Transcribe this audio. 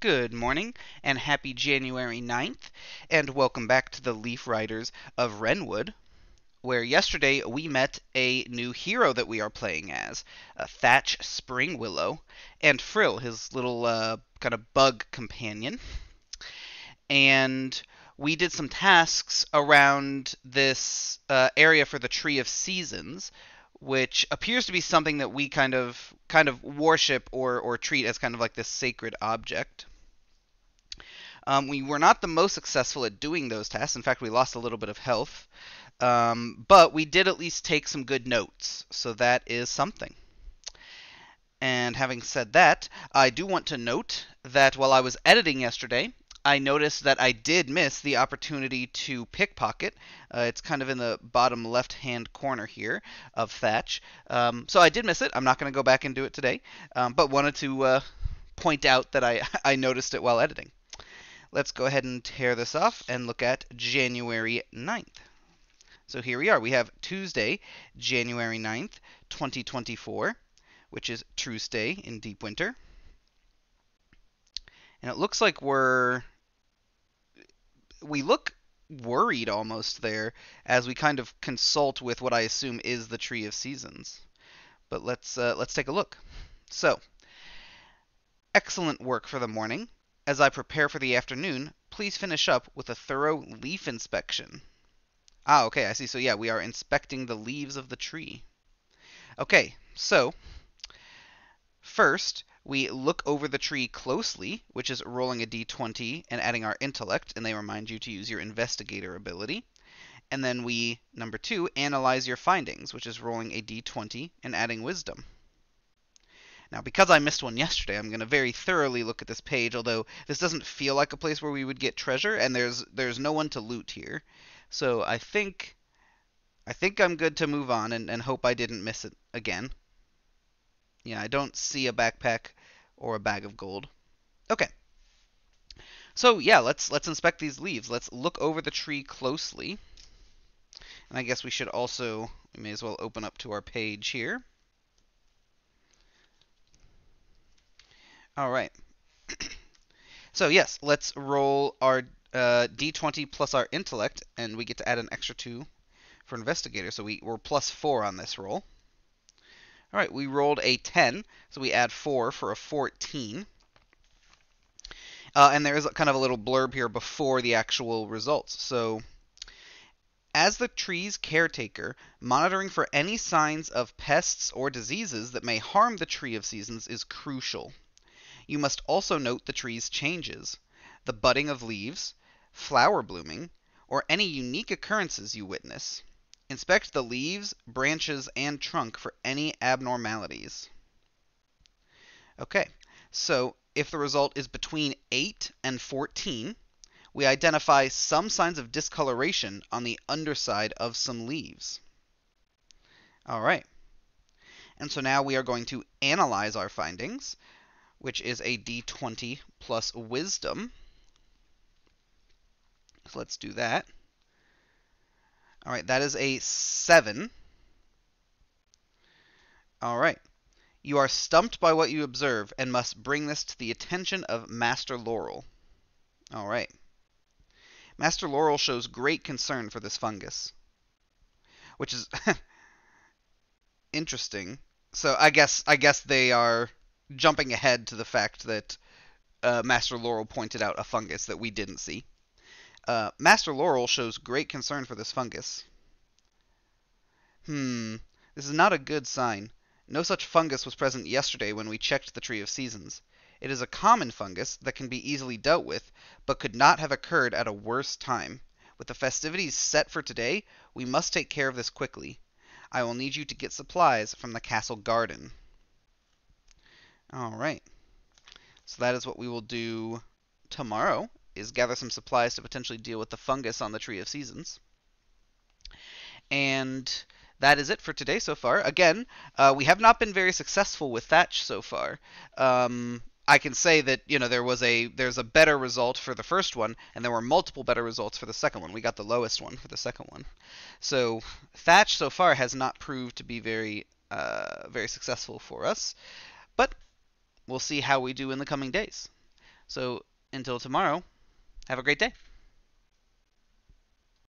Good morning and happy January 9th, and welcome back to the Leaf Riders of Wrenwood, where yesterday we met a new hero that we are playing as, uh, Thatch Springwillow, and Frill, his little uh, kind of bug companion. And we did some tasks around this uh, area for the Tree of Seasons, which appears to be something that we kind of kind of worship or or treat as kind of like this sacred object. Um, we were not the most successful at doing those tasks. In fact, we lost a little bit of health, um, but we did at least take some good notes, so that is something. And having said that, I do want to note that while I was editing yesterday, I noticed that I did miss the opportunity to pickpocket. Uh, it's kind of in the bottom left hand corner here of Thatch. Um, so I did miss it. I'm not going to go back and do it today, um, but wanted to uh, point out that I, I noticed it while editing. Let's go ahead and tear this off and look at January 9th. So here we are. We have Tuesday, January 9th, 2024, which is Tuesday in Deep Winter. And it looks like we're we look worried almost there as we kind of consult with what I assume is the Tree of Seasons. But let's uh, let's take a look. So, excellent work for the morning. As I prepare for the afternoon, please finish up with a thorough leaf inspection. Ah, okay, I see. So yeah, we are inspecting the leaves of the tree. Okay, so first we look over the tree closely, which is rolling a d20 and adding our intellect, and they remind you to use your investigator ability. And then we, number two, analyze your findings, which is rolling a d20 and adding wisdom. Now, because I missed one yesterday, I'm going to very thoroughly look at this page, although this doesn't feel like a place where we would get treasure, and there's there's no one to loot here. So I think I think I'm good to move on and, and hope I didn't miss it again. Yeah, I don't see a backpack or a bag of gold. Okay. So yeah, let's let's inspect these leaves. Let's look over the tree closely. And I guess we should also we may as well open up to our page here. All right. so yes, let's roll our uh, d20 plus our intellect, and we get to add an extra two for investigator. So we, we're plus four on this roll. All right, we rolled a 10, so we add 4 for a 14. Uh, and there is kind of a little blurb here before the actual results. So, as the tree's caretaker, monitoring for any signs of pests or diseases that may harm the Tree of Seasons is crucial. You must also note the tree's changes, the budding of leaves, flower blooming, or any unique occurrences you witness. Inspect the leaves, branches, and trunk for any abnormalities. Okay, so if the result is between 8 and 14, we identify some signs of discoloration on the underside of some leaves. All right. And so now we are going to analyze our findings, which is a d20 plus wisdom. So let's do that. All right, that is a 7. All right. You are stumped by what you observe and must bring this to the attention of Master Laurel. All right. Master Laurel shows great concern for this fungus, which is interesting. So I guess I guess they are jumping ahead to the fact that uh, Master Laurel pointed out a fungus that we didn't see. Uh, Master Laurel shows great concern for this fungus. Hmm, this is not a good sign. No such fungus was present yesterday when we checked the Tree of Seasons. It is a common fungus that can be easily dealt with, but could not have occurred at a worse time. With the festivities set for today, we must take care of this quickly. I will need you to get supplies from the castle garden. Alright. So that is what we will do tomorrow is gather some supplies to potentially deal with the fungus on the Tree of Seasons. And that is it for today so far. Again, uh, we have not been very successful with Thatch so far. Um, I can say that you know there was a there's a better result for the first one, and there were multiple better results for the second one. We got the lowest one for the second one. So Thatch so far has not proved to be very uh, very successful for us, but we'll see how we do in the coming days. So until tomorrow, have a great day.